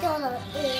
就很。